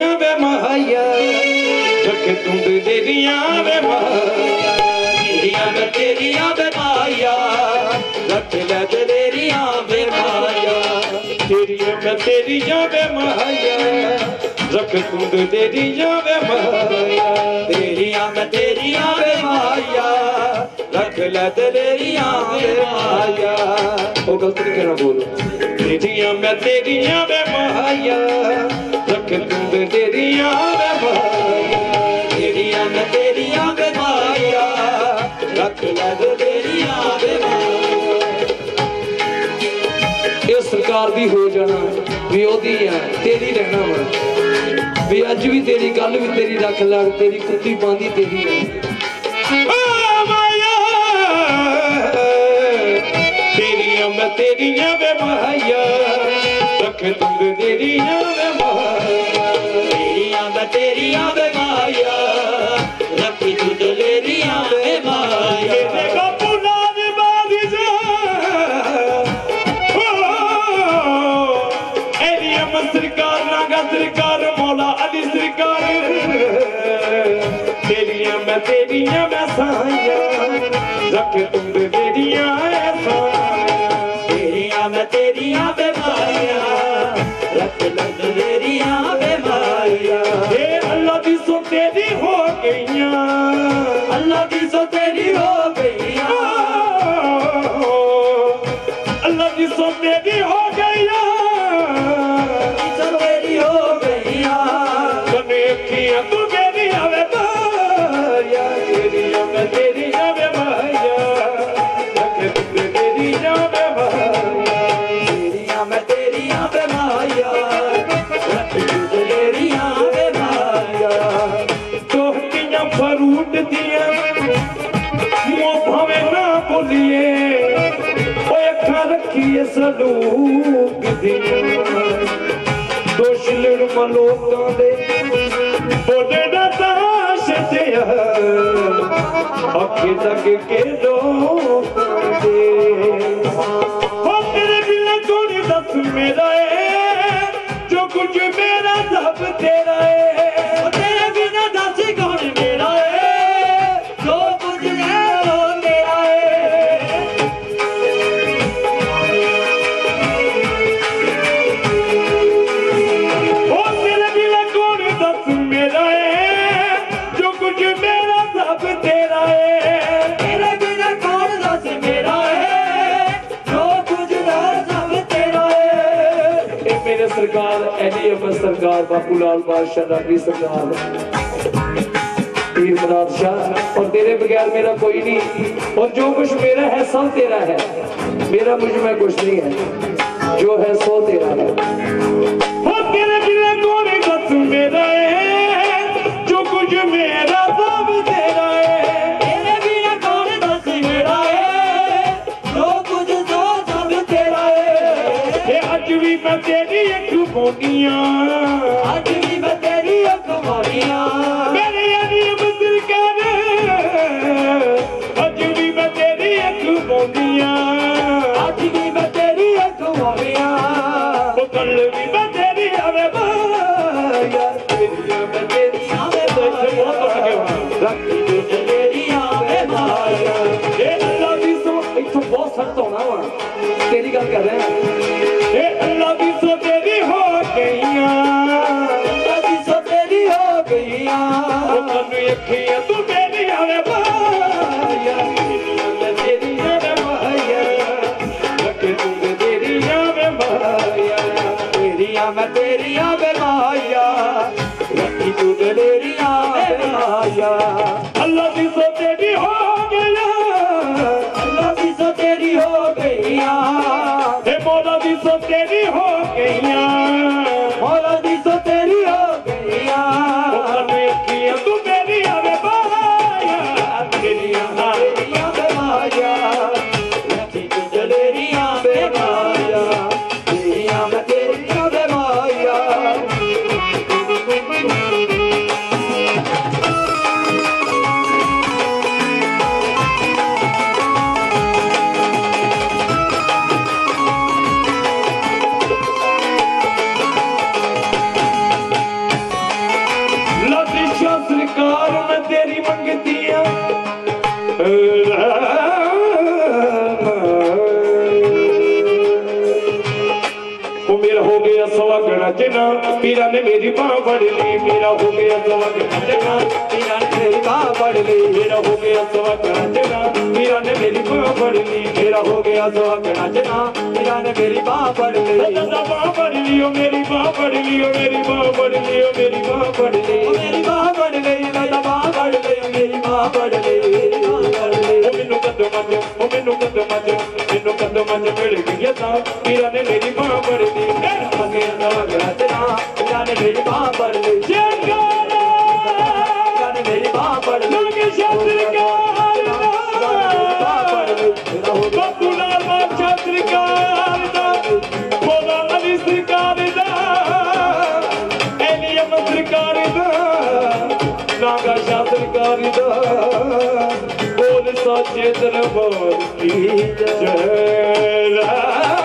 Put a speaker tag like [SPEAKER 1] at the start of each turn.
[SPEAKER 1] ਵੇ ਮਾਇਆ ਰੱਖ ਤੁੰਦ ਦੇਰੀਆਂ ਵੇ ਮਾਇਆ ਤੇਰੀਆਂ ਵੇ ਤੇਰੀਆਂ ਵੇ ਮਾਇਆ ਰੱਖ ਲੈ ਦਲੇਰੀਆਂ ਵੇ ਮਾਇਆ। ਤੇਰੀਆਂ ਵੇ ਤੇਰੀਆਂ ਵੇ ਮਾਇਆ ਰੱਖ ਤੁੰਦ ਦੇਰੀਆਂ ਵੇ ਮਾਇਆ ਤੇਰੀਆਂ ਵੇ ਤੇਰੀਆਂ ਵੇ ਮਾਇਆ, ਰੱਖ ਲੈ ਤੇਰੀਆਂ ਵੇ ਮਾਇਆ। ਉਹ ਗਲਤ ਨਹੀਂ ਕਹਿਣਾ ਬੋਲੋ। ਤੇਰੀਆਂ ਮੈਂ ਤੇਰੀਆਂ ਵੇ ਮਾਇਆ ਰੱਖ ਤੂੰ ਤੇਰੀਆਂ ਵੇ ਮਾਇਆ ਮੈਂ ਤੇਰੀਆਂ ਵੇ ਮਾਇਆ, ਰੱਖ ਤੇਰੀਆਂ ਵੇ ਇਹ ਸਰਕਾਰ ਦੀ ਹੋ ਜਾਣਾ, ਵੀ ਉਹਦੀ ਆ ਤੇਰੀ ਰਹਿਣਾ ਵਾ। ਵੀ ਅੱਜ ਵੀ ਤੇਰੀ ਗੱਲ ਵੀ ਤੇਰੀ ਰੱਖ ਲੱਗ ਤੇਰੀ ਕੁੱਤੀ ਪਾਂਦੀ ਤੇਰੀ ਹੈ। ਤੇਰੀਆਂ ਮੈਂ ਤੇਰੀਆਂ ਵੇ ਮਾਇਆ, ਰੱਖ ਤੂੰ ਤੇਰੀਆਂ ਸਰਕਾਰ ਨਾਗਾ ਸਰਕਾਰ ਮੌਲਾ ਅਲੀ ਸਰਕਾਰ। ਤੇਰੀਆਂ ਮੈਂ ਤੇਰੀਆਂ ਮੈਂ ਸਾਈਆਂ ਰੱਖ ਤੂੰ ਮੇਰੀਆਂ ਐਸਾਂ ਤੇਰੀਆਂ ਮੈਂ ਤੇਰੀਆਂ ਵੇ ਮਾਇਆ ਰੱਖ ਲੈ ਤੇਰੀਆਂ ਵੇ ਏ ਅੱਲਾ ਦੀ ਸੋ ਤੇਰੀ ਹੋ ਗਈਆਂ। ਅੱਲਾ ਦੀ ਸੋ ਤੇਰੀ ਹੋ ਸਲੂਕ ਦੀਆਂ। ਦੋਸ਼ ਲੜ ਮਲੋਕਾਂ ਦੇ तरे बिले थोरी दफ़ दफ़ ते ملکیت سرکار اینی احمد سرکار، باپو لال بادشاہ ناگری سرکار۔ پیر مناد شاہ، اور تیرے بغیر میرا کوئی نہیں۔ اور جو کچھ میرا ہے، سب تیرا ہے۔ میرا مجھ میں کچھ نہیں ہے۔ جو ہے، سو تیرا ہے۔ ਕਮਾਈਆਂ ਅੱਜ ਵੀ ਮੈਂ ਤੇਰੀਆਂ ਕਮਾਈਆਂ ਮੇਰੀਆਂ ਦੀ ਮੰਜ਼ਿਲ ਕਰ ਅੱਜ ਵੀ ਮੈਂ ਤੇਰੀਆਂ ਕਮਾਈਆਂ ਅੱਜ ਵੀ ਮੈਂ ਤੇਰੀਆਂ ਕਮਾਈਆਂ ਉਹ ਕੱਲ ਵੀ ਮੈਂ ਤੇਰੀਆਂ ਵੇ ਯਾਰ ਤੇਰੀਆਂ ਮੈਂ ਤੇਰੀਆਂ ਵੇ ਬਹੁਤ ਅੱਗੇ ਹੋਣਾ ਇਹ ਅੱਲਾ ਦੀ ਸੋ ਇੱਥੋਂ ਬਹੁਤ ਸਖਤ ਹੋਣਾ ਵਾ। ਤੇਰੀ ਗੱਲ ਕਰ ਰਿਹਾ। अलाह ਦੀ सोचे ਕਾਰ ਮੈਂ ਤੇਰੀ ਮੰਗਤੀਆਂ ਉਹ ਮੇਰਾ ਹੋ ਗਿਆ ਸਵਾਗਣਾ ਚਨਾ, ਪੀਰਾਂ ਨੇ ਮੇਰੀ ਬਾਹ ਫੜ ਲਈ। ਮੇਰਾ ਹੋ ਗਿਆ ਸਵਾਗਣਾ ਚਨਾ, ਪੀਰਾਂ ਨੇ ਮੇਰੀ ਬਾਹ ਫੜ ਲਈ। ਮੇਰਾ ਹੋ ਗਿਆ ਸਵਾਗਣਾ ਚਨਾ। ਨੇ ਮੇਰੀ ਬਾਹ ਫੜ ਲਈ ਮੇਰਾ ਹੋ ਗਿਆ ਸਵਾਗਣਾ ਚਨਾ ਪੀਰਾਂ ਨੇ ਮੇਰੀ ਬਾਹ ਫੜ ਲਈ ਦਾਦਾ ਬਾਹ ਫੜ ਲਈ ਉਹ ਮੇਰੀ ਬਾਹ ਫੜ ਲਈ ਉਹ ਮੇਰੀ ਬਾਹ ਫੜ ਲਈ ਉਹ ਮੇਰੀ ਬਾਹ ਫੜ ਲਈ ਉਹ ਮੇਰੀ ਬਾਹ ਫੜ ਲਈ ਦਾਦਾ ਬਾਹ ਫੜ ਲਈ ਉਹ ਮੇਰੀ ਬਾਹ ਫੜ ਲਈ ਮੇਰੀ ਬਾਹ ਫੜ ਲਈ ਉਹ ਮੈਨੂੰ ਕਦਮਾਂ 'ਚ ਉਹ ਮੈਨੂੰ ਕਦਮਾਂ 'ਚ ਮੈਨੂੰ ਕਦਮਾਂ 'ਚ ਮਿਲ ਗਈ ਤਾਂ ਪੀਰਾਂ ਨੇ ਮੇਰੀ ਬਾਹ ਫੜ ਲਈ ਕਰਦਾ ਨਾਗਾ ਸ਼ਾਸਨ ਕਰਦਾ। ਬੋਲ ਸੱਚੇ ਦਰਬਾਰ ਕੀ ਜੈ ਰਾ